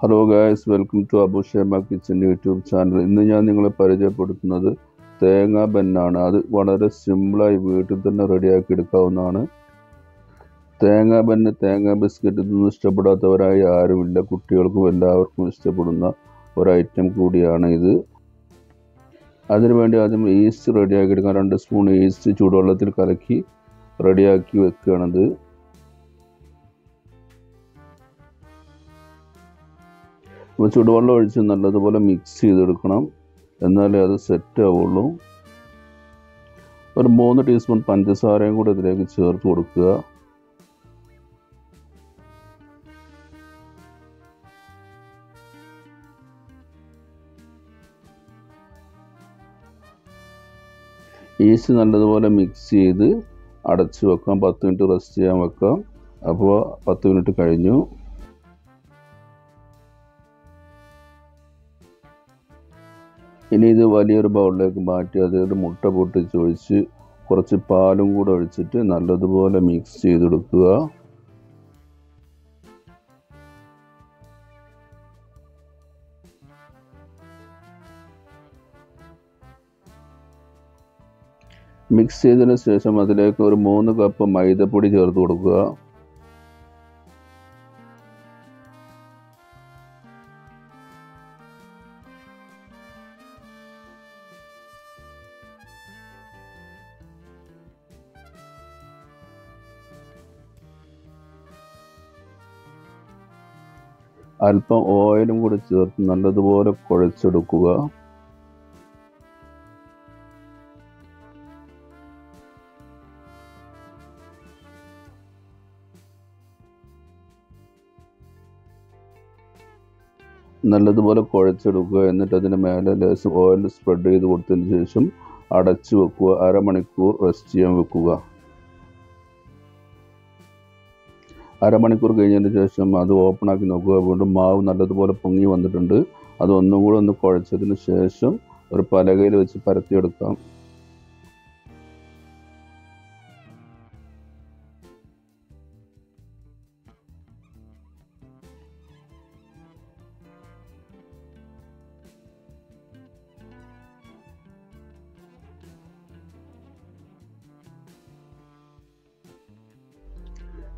Hello guys welcome to Abu Shema kitchen YouTube channel ഇന്ന് ഞാൻ നിങ്ങളെ പരിചയപ്പെടുത്തുന്നത് തേങ്ങാ ബന്നാണ്. അത് വളരെ സിമ്പിളായി വീട്ടിൽ തന്നെ റെഡിയാക്കി എടുക്കാവുന്നതാണ്. തേങ്ങാ ബന്ന് തേങ്ങാ ബിസ്ക്കറ്റ് ഇതൊന്നും ഇഷ്ടപ്പെടാത്തവരായി ആരുമില്ല. കുട്ടികൾക്കും എല്ലാവർക്കും ഇഷ്ടപ്പെടുന്ന ഒരു ഐറ്റം കൂടിയാണ് ഇത്. അതിനുവേണ്ടി ആദ്യം ഈസ്റ്റ് റെഡിയാക്കി എടുക്കാൻ രണ്ട് സ്പൂൺ ഈസ്റ്റ് ചൂടുവെള്ളത്തിൽ കലക്കി റെഡിയാക്കി വെക്കുകയാണത്. അപ്പോൾ ചുടുവെള്ളം ഒഴിച്ച് നല്ലതുപോലെ മിക്സ് ചെയ്തെടുക്കണം. എന്നാലേ അത് സെറ്റ് ആവുള്ളൂ. ഒരു മൂന്ന് ടീസ്പൂൺ പഞ്ചസാരയും കൂടെ ഇതിലേക്ക് ചേർത്ത് കൊടുക്കുക. ഈസ്റ്റ് നല്ലതുപോലെ മിക്സ് ചെയ്ത് അടച്ച് വെക്കാം. പത്ത് മിനിറ്റ് റെസ്റ്റ് ചെയ്യാൻ വെക്കാം. അപ്പോൾ പത്ത് മിനിറ്റ് കഴിഞ്ഞു. ഇനി ഇത് വലിയൊരു ബൗളിലേക്ക് മാറ്റി അതിൽ മുട്ട പൊട്ടിച്ച് ഒഴിച്ച് കുറച്ച് പാലും കൂടെ ഒഴിച്ചിട്ട് നല്ലതുപോലെ മിക്സ് ചെയ്തെടുക്കുക. മിക്സ് ചെയ്തതിന് ശേഷം അതിലേക്ക് ഒരു മൂന്ന് കപ്പ് മൈദപ്പൊടി ചേർത്ത് കൊടുക്കുക. അല്പം ഓയിലും കൂടി ചേർത്ത് നല്ലതുപോലെ കുഴച്ചെടുക്കുക. നല്ലതുപോലെ കുഴച്ചെടുക്കുക. എന്നിട്ട് അതിന് മേലെ ലേശം ഓയിൽ സ്പ്രെഡ് ചെയ്ത് കൊടുത്തതിന് ശേഷം അടച്ചു വെക്കുക. അരമണിക്കൂർ റെസ്റ്റ് ചെയ്യാൻ വെക്കുക. അരമണിക്കൂർ കഴിഞ്ഞതിന് ശേഷം അത് ഓപ്പൺ ആക്കി നോക്കുക. വീണ്ടും മാവ് നല്ലതുപോലെ പൊങ്ങി വന്നിട്ടുണ്ട്. അത് കൂടെ ഒന്ന് കുഴച്ചതിന് ശേഷം ഒരു പലകയിൽ വെച്ച് പരത്തിയെടുക്കാം.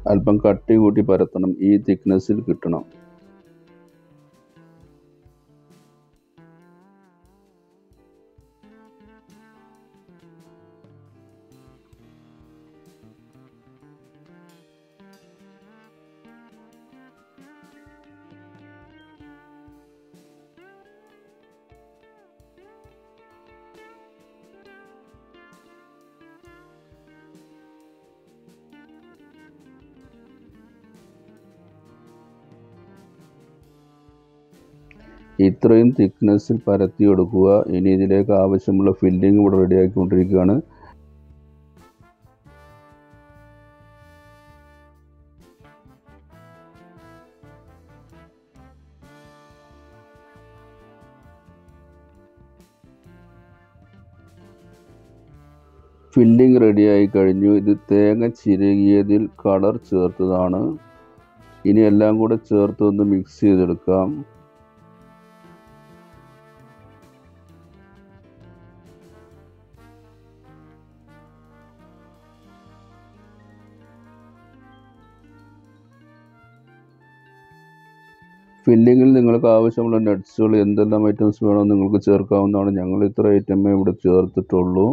അല്പം കട്ടി കൂട്ടി പരത്തണം. ഈ തിക്നെസ്സിൽ കിട്ടണം. ഇത്രയും തിക്നെസ്സിൽ പരത്തി എടുക്കുക. ഇനി ഇതിലേക്ക് ആവശ്യമുള്ള ഫില്ലിംഗ് ഇവിടെ റെഡിയാക്കിക്കൊണ്ടിരിക്കുകയാണ് ഫില്ലിംഗ് റെഡിയായി കഴിഞ്ഞു. ഇത് തേങ്ങ ചിരകിയതിൽ കളർ ചേർത്തതാണ്. ഇനി എല്ലാം കൂടെ ചേർത്ത് ഒന്ന് മിക്സ് ചെയ്തെടുക്കാം. ഫില്ലിങ്ങിൽ നിങ്ങൾക്ക് ആവശ്യമുള്ള നട്ട്സുകൾ എന്തെല്ലാം ഐറ്റംസ് വേണോ നിങ്ങൾക്ക് ചേർക്കാവുന്നതാണ്. ഞങ്ങൾ ഇത്ര ഐറ്റമേ ഇവിടെ ചേർത്തിട്ടുള്ളൂ.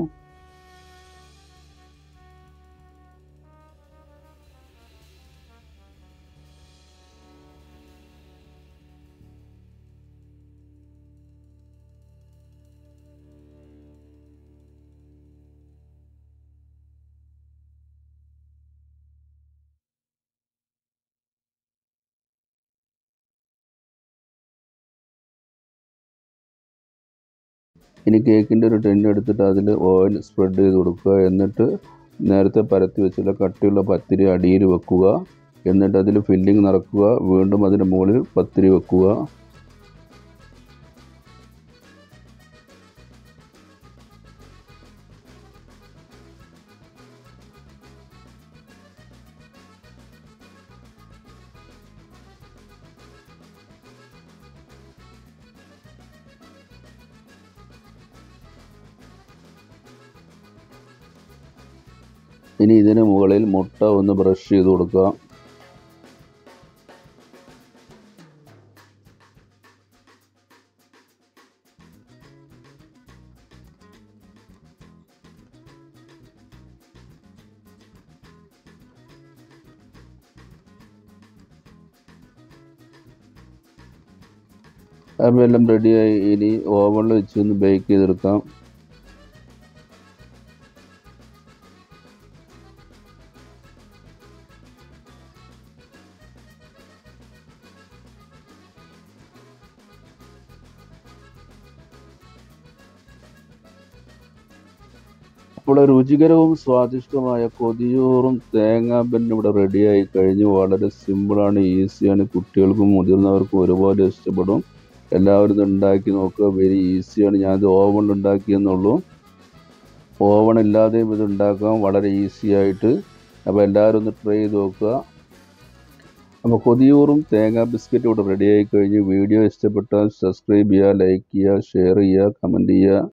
ഇനി കേക്കിന്റെ ഒരു ടെൻ എടുത്തിട്ട് അതിൽ ഓയിൽ സ്പ്രെഡ് ചെയ്ത് കൊടുക്കുക. എന്നിട്ട് നേരത്തെ പരത്തി വെച്ചുള്ള കട്ടിയുള്ള പത്തിരി അടിയിൽ വെക്കുക. എന്നിട്ട് അതിൽ ഫില്ലിംഗ് നിറക്കുക വീണ്ടും അതിന് മുകളിൽ പത്തിരി വെക്കുക. ഇനി ഇതിന് മുകളിൽ മുട്ട ഒന്ന് ബ്രഷ് ചെയ്ത് കൊടുക്കുക. അപ്പോൾ എല്ലാം റെഡിയായി ഇനി ഓവനിൽ വെച്ച് ഒന്ന് ബേക്ക് ചെയ്തെടുക്കാം. അപ്പോൾ രുചികരവും സ്വാദിഷ്ടവുമായ കൊതിയൂറും തേങ്ങാ ബന്നും ഇവിടെ റെഡിയായി കഴിഞ്ഞു വളരെ സിമ്പിളാണ് ഈസിയാണ് കുട്ടികൾക്കും മുതിർന്നവർക്കും ഒരുപോലെ ഇഷ്ടപ്പെടും. എല്ലാവരും ഇത് ഉണ്ടാക്കി നോക്കുക. വെരി ഈസിയാണ് ഞാനിത് ഓവണിൽ ഉണ്ടാക്കിയെന്നുള്ളൂ ഓവൺ ഇല്ലാതെയും ഇത് ഉണ്ടാക്കാം. വളരെ ഈസി ആയിട്ട് അപ്പോൾ എല്ലാവരും ഒന്ന് ട്രൈ ചെയ്ത് നോക്കുക. അപ്പോൾ കൊതിയൂറും തേങ്ങാ ബിസ്ക്കറ്റ് ഇവിടെ റെഡിയായി കഴിഞ്ഞു. വീഡിയോ ഇഷ്ടപ്പെട്ടാൽ സബ്സ്ക്രൈബ് ചെയ്യുക ലൈക്ക് ചെയ്യുക ഷെയർ ചെയ്യുക കമന്റ് ചെയ്യുക.